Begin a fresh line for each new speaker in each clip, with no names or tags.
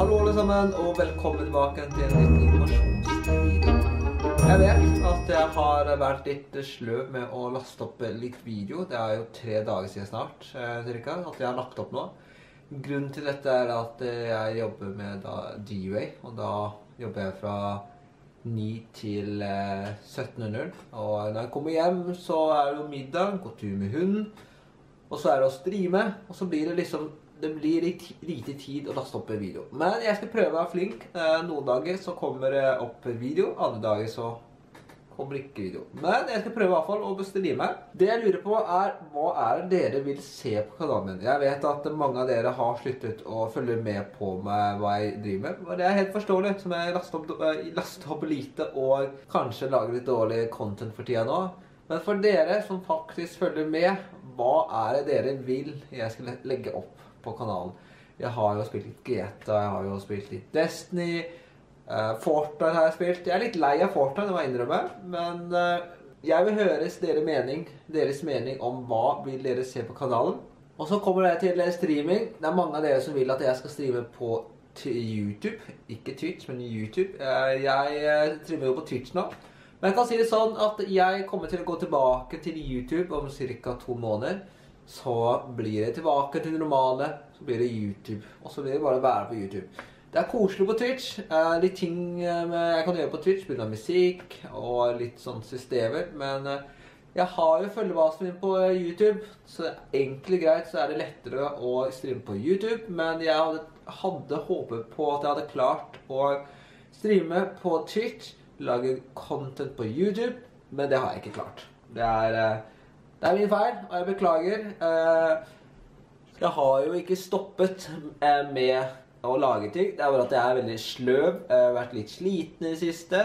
Hallo alle sammen, og velkommen tilbake til en liten informasjonsvideo. Jeg vet at jeg har vært litt sløv med å laste opp litt video. Det er jo tre dager siden snart, eh, cirka, at jeg har lagt opp nå. Grunnen til dette er at eh, jeg jobber med D-Way, og da jobber jeg fra 9 til eh, 1700. Og når jeg kommer hjem, så er det jo middag, gå tur med hunden, og så er det å streame, og så blir det liksom det blir litt lite tid å laste opp en video. Men jeg skal prøve å være flink. Noen dager så kommer det opp video, andre dager så kommer det ikke video. Men jeg skal prøve i hvert fall å streame. Det jeg lurer på er, hva er det dere vil se på kanalen min? Jeg vet at mange av dere har sluttet å følge med på meg hva jeg driver med. Og det er helt forståelig, som jeg laster opp, eh, laster opp lite og kanskje lager litt dårlig content for tida nå. Men for dere som faktisk følger med, hva er det dere vil jeg skal legge opp på kanalen? Jeg har jo spilt litt GTA, jeg har jo spilt litt Destiny, uh, Fortnite har jeg spilt. Jeg er litt lei av Fortnite, det må jeg innrømme, men uh, jeg vil høre deres mening, deres mening om hva vil dere se på kanalen. Og så kommer det til streaming. Det er mange av dere som vil at jeg skal streame på YouTube. Ikke Twitch, men YouTube. Uh, Jeg streamer jo på Twitch nå. Men jeg kan si det sånn at jeg kommer til å gå tilbake til YouTube om ca. to måneder. Så blir det tilbake til det normale. Så blir det YouTube. Og så blir det bare å være på YouTube. Det er koselig på Twitch. Eh, litt ting eh, jeg kan gjøre på Twitch. Med musikk og litt sånn systemer. Men eh, jeg har jo følgebasen min på eh, YouTube, så og greit så er det lettere å streame på YouTube. Men jeg hadde, hadde håpet på at jeg hadde klart å streame på Twitch, lage content på YouTube, men det har jeg ikke klart. Det er, eh, det er min feil, og jeg beklager. Eh, Jeg har jo ikke stoppet eh, med å lage ting. Det er bare at jeg er veldig sløv, jeg har vært litt sliten i det siste.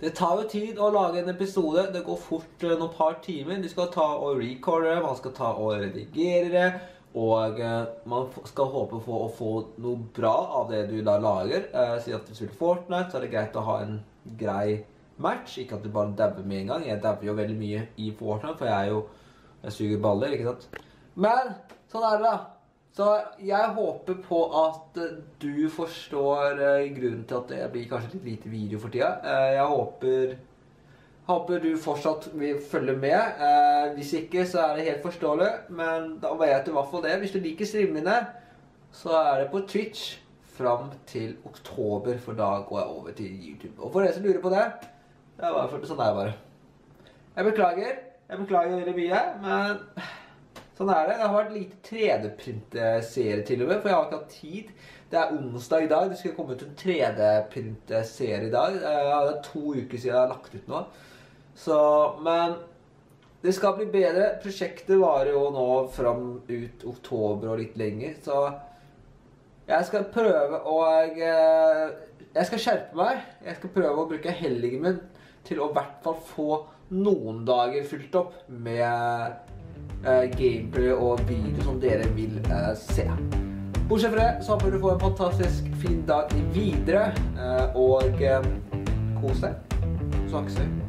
Det tar jo tid å lage en episode. Det går fort eh, noen par timer. Du skal ta og recorde, man skal ta og redigere det. Og eh, man skal håpe på å få noe bra av det du da lager. Eh, Si at du spiller Fortnite, så er det greit å ha en grei match. Ikke at du bare dabber med en gang. Jeg dabber jo veldig mye i Fortnite, for jeg er jo Jeg suger baller, ikke sant? Men sånn er det, da. Så jeg håper på at eh, du forstår eh, grunnen til at det blir kanskje litt lite video for tida. Eh, jeg håper Håper du fortsatt vil følge med. Eh, hvis ikke, så er det helt forståelig. Men da vet du i hvert fall det. Hvis du liker streamene så er det på Twitch fram til oktober, for da går jeg over til YouTube. Og for dere som lurer på det, er bare for, sånn er det bare. Jeg beklager. Jeg beklager veldig mye, men sånn er det. Det har vært lite 3D-print-serie til og med, for jeg har ikke hatt tid. Det er onsdag i dag. Det skal komme ut en 3D-print-serie i dag. Eh, Det er to uker siden jeg har lagt ut nå. Så, men det skal bli bedre. Prosjektet varer jo nå fram ut oktober og litt lenger, så jeg skal prøve å eh, Jeg skal skjerpe meg. Jeg skal prøve å bruke helgen min til å i hvert fall få noen dager fylt opp med eh, gameplay og video som dere vil eh, se. Bortsett fra det så håper du får en fantastisk fin dag videre, eh, og eh, kos deg. Snakkes vi.